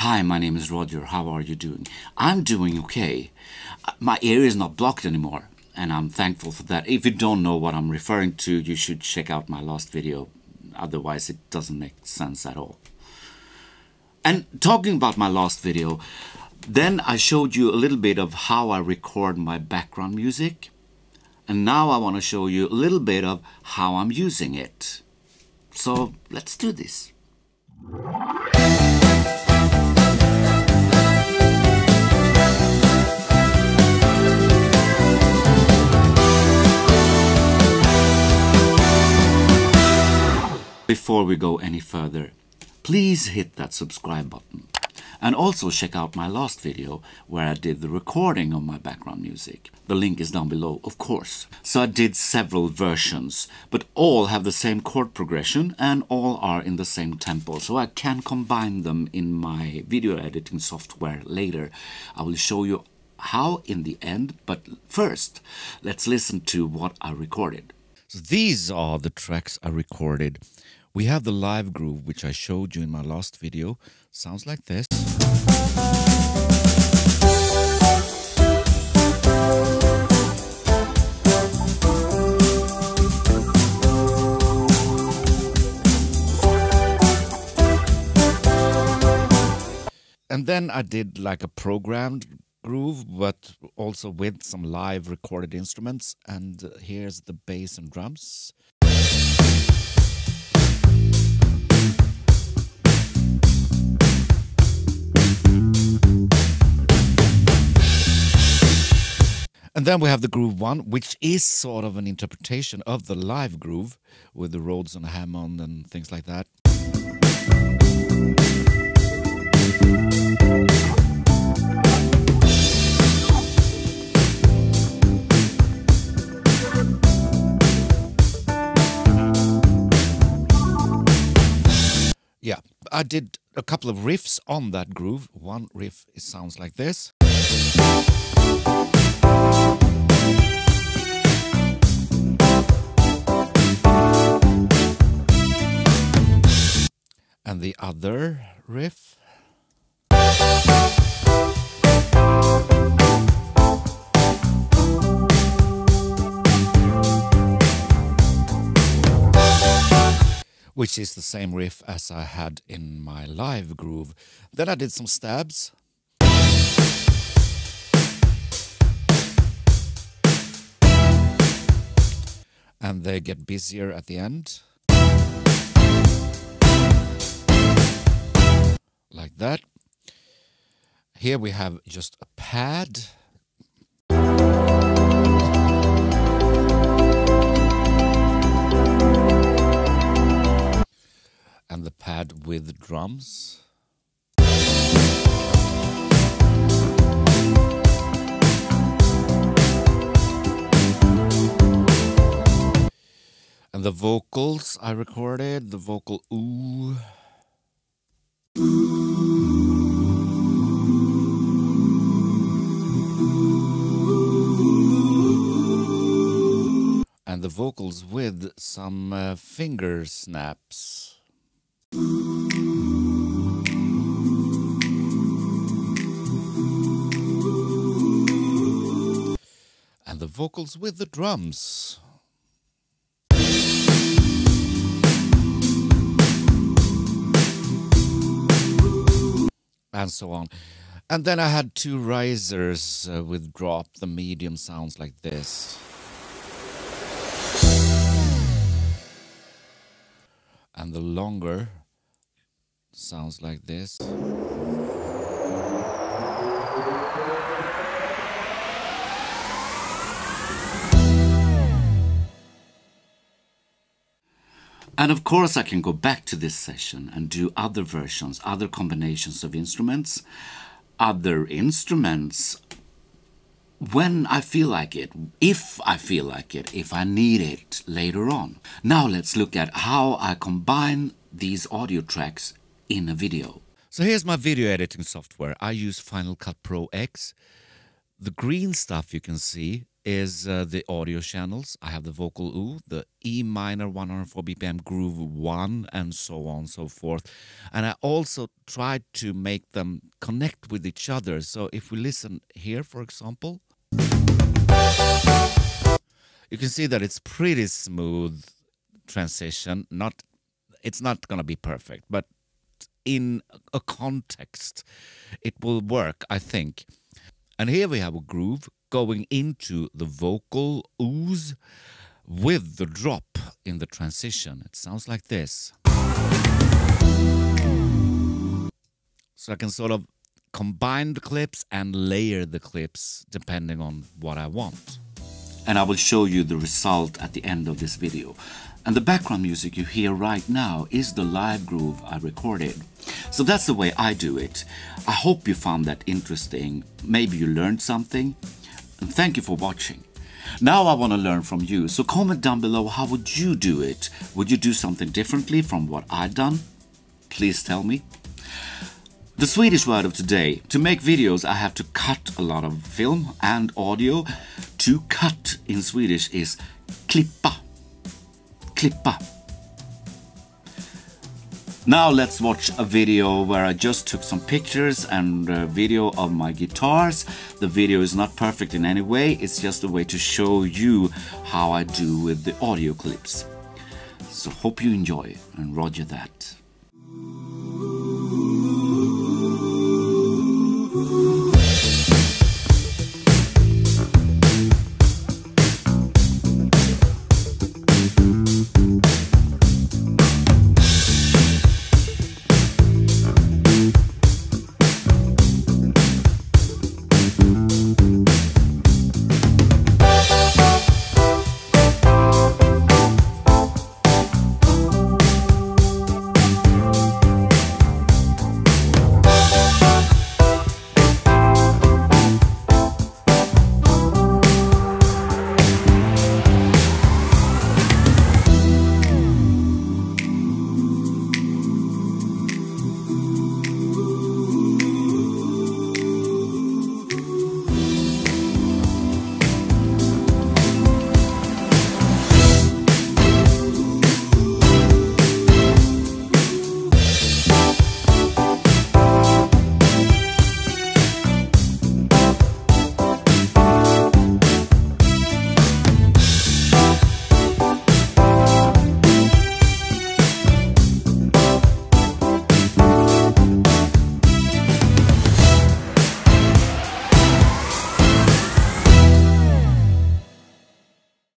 Hi, my name is Roger. How are you doing? I'm doing okay. Uh, My ear is not blocked anymore, and I'm thankful for that. If you don't know what I'm referring to, you should check out my last video. Otherwise, it doesn't make sense at all. And talking about my last video, then I showed you a little bit of how I record my background music. And now I want to show you a little bit of how I'm using it. So let's do this. Before we go any further, please hit that subscribe button. And also check out my last video where I did the recording of my background music. The link is down below, of course. So I did several versions, but all have the same chord progression and all are in the same tempo, so I can combine them in my video editing software later. I will show you how in the end, but first, let's listen to what I recorded. So these are the tracks I recorded. We have the live groove, which I showed you in my last video. Sounds like this. And then I did like a programmed groove, but also with some live recorded instruments. And uh, here's the bass and drums. Then we have the groove one, which is sort of an interpretation of the live groove with the Rhodes and Hammond and things like that. Yeah, I did a couple of riffs on that groove. One riff it sounds like this. And the other riff. which is the same riff as I had in my live groove. Then I did some stabs. And they get busier at the end. That. Here we have just a pad. and the pad with drums. And the vocals I recorded, the vocal ooh. And the vocals with some uh, finger snaps. And the vocals with the drums. And so on. And then I had two risers uh, with drop. The medium sounds like this. And the longer sounds like this. And of course, I can go back to this session and do other versions, other combinations of instruments, other instruments when I feel like it, if I feel like it, if I need it later on. Now let's look at how I combine these audio tracks in a video. So here's my video editing software. I use Final Cut Pro X. The green stuff you can see is uh, the audio channels. I have the vocal oo, the E minor 104 BPM groove 1, and so on and so forth. And I also tried to make them connect with each other. So if we listen here, for example, you can see that it's pretty smooth transition. Not, it's not gonna be perfect, but in a context, it will work, I think. And here we have a groove going into the vocal ooze with the drop in the transition. It sounds like this. So I can sort of combine the clips and layer the clips depending on what I want. And I will show you the result at the end of this video. And the background music you hear right now is the live groove I recorded. So that's the way I do it. I hope you found that interesting. Maybe you learned something. And thank you for watching. Now I want to learn from you, so comment down below how would you do it? Would you do something differently from what I've done? Please tell me. The Swedish word of today. To make videos I have to cut a lot of film and audio. To cut in Swedish is klippa. Klippa. Now let's watch a video where I just took some pictures and a video of my guitars. The video is not perfect in any way, it's just a way to show you how I do with the audio clips. So hope you enjoy and roger that.